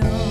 door.